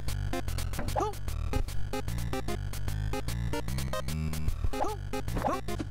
흥! 흥! 흥!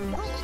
Mm-hmm.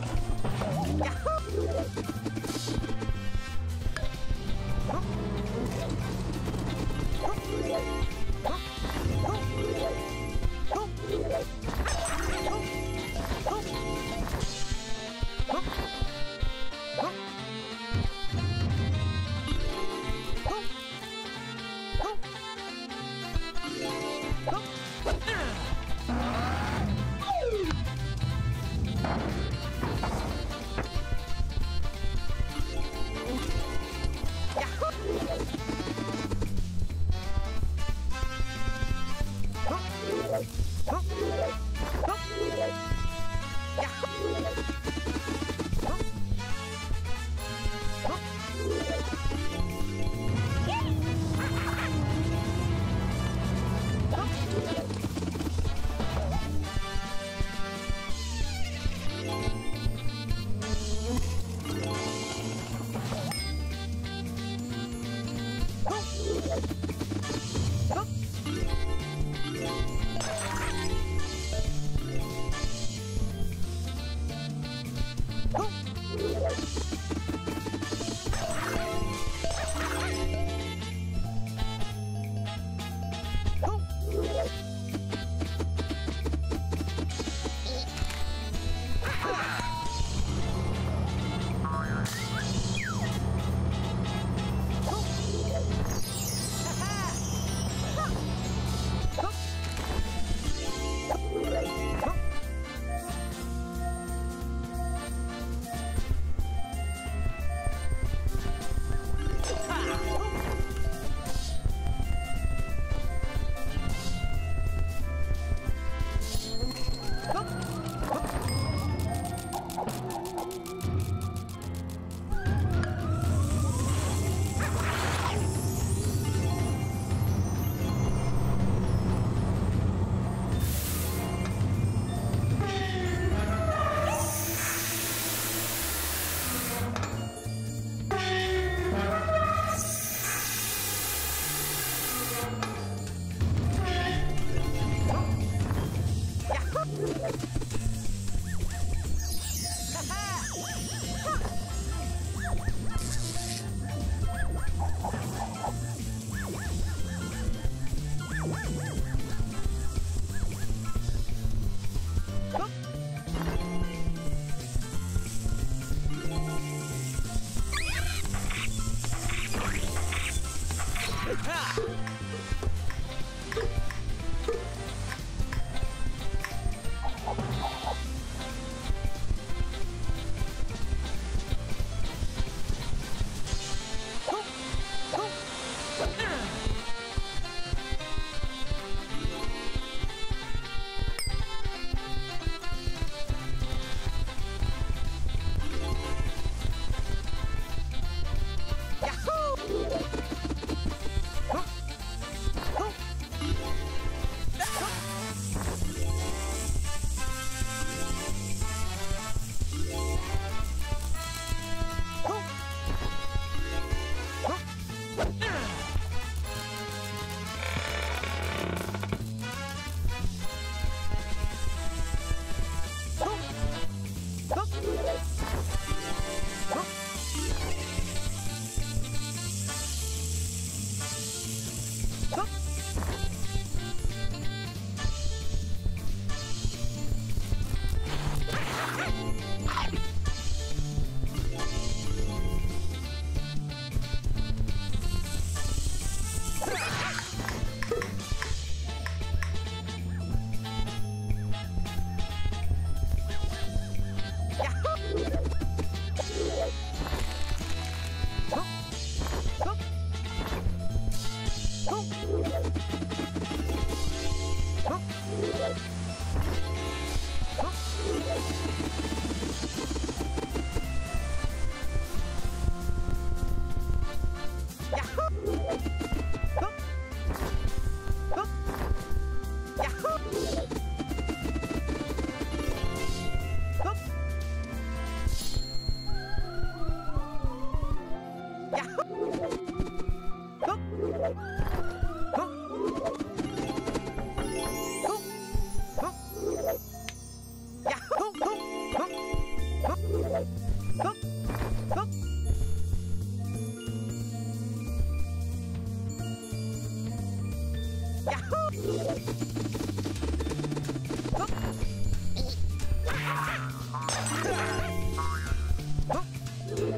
Bye.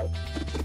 Bye.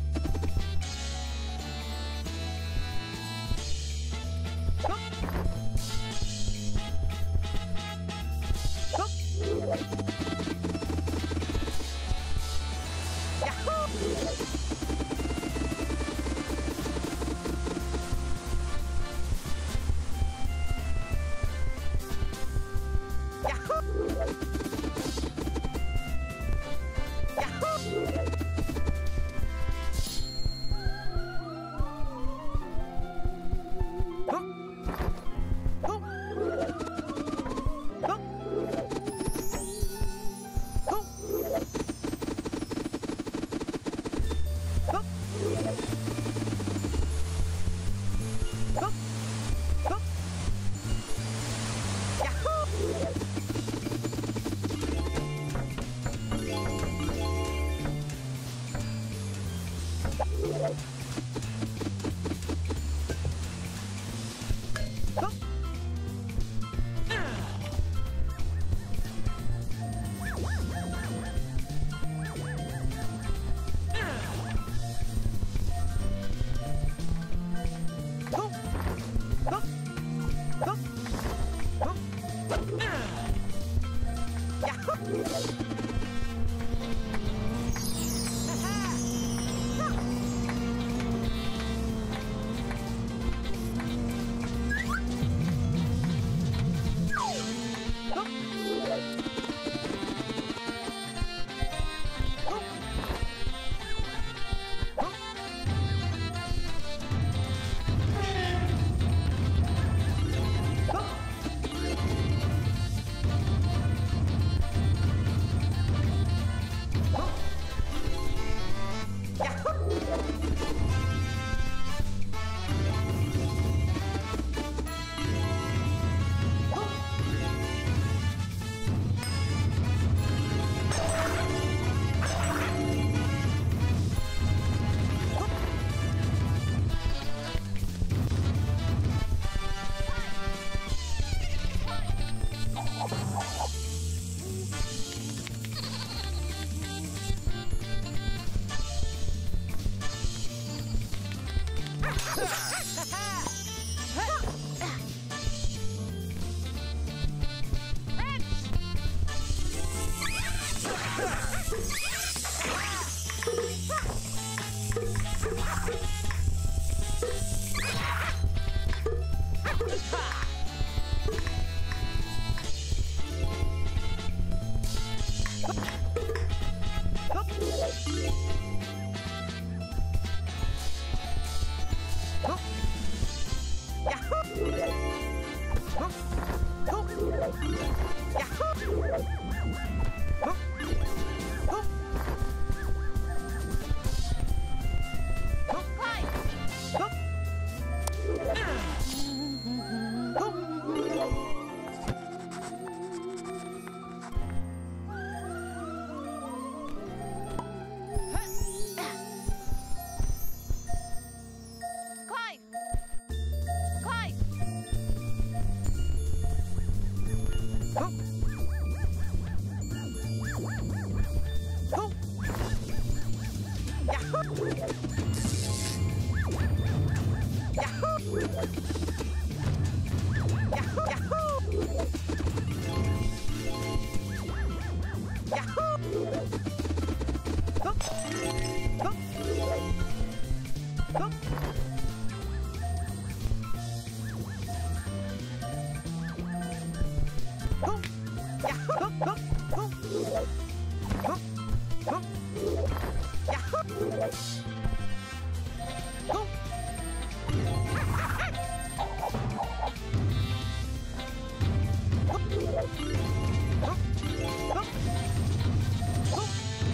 Ha! Huh? Huh? Huh?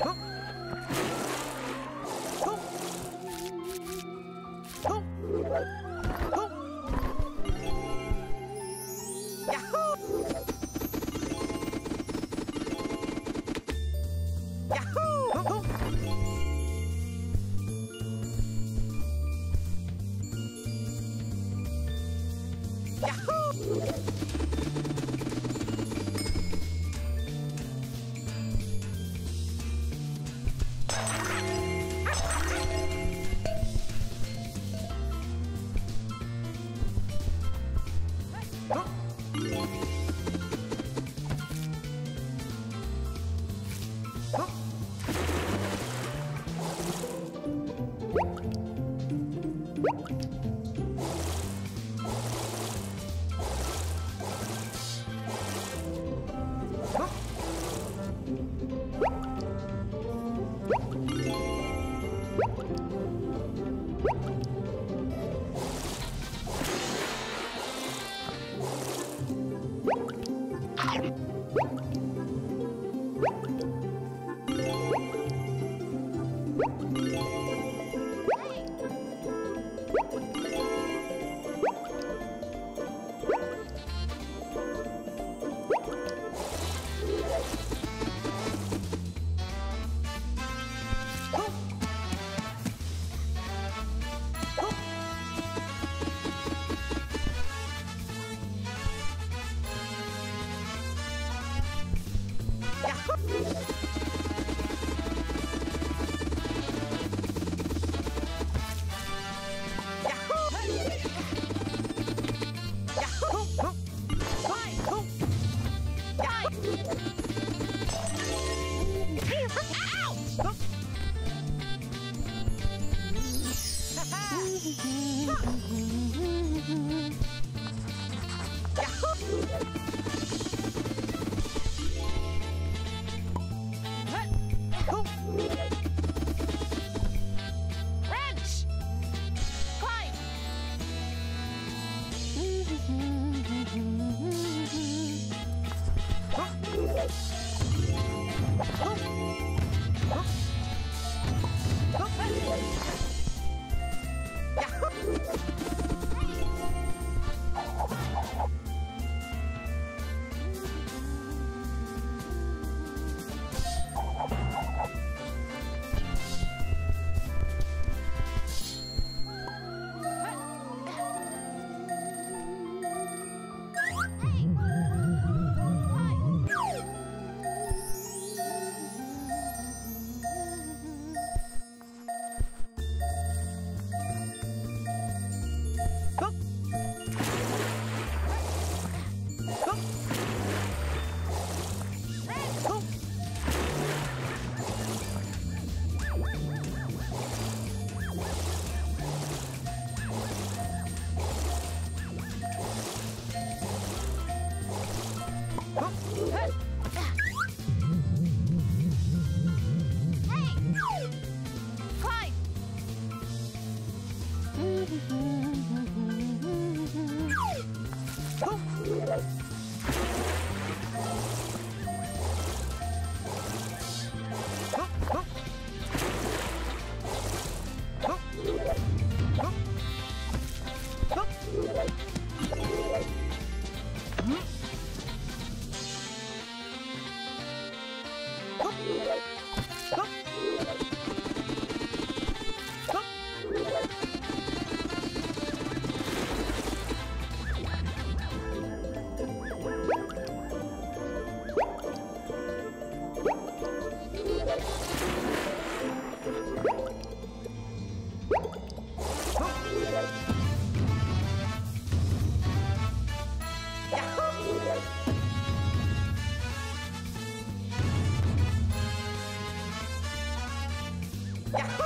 어? Yeah.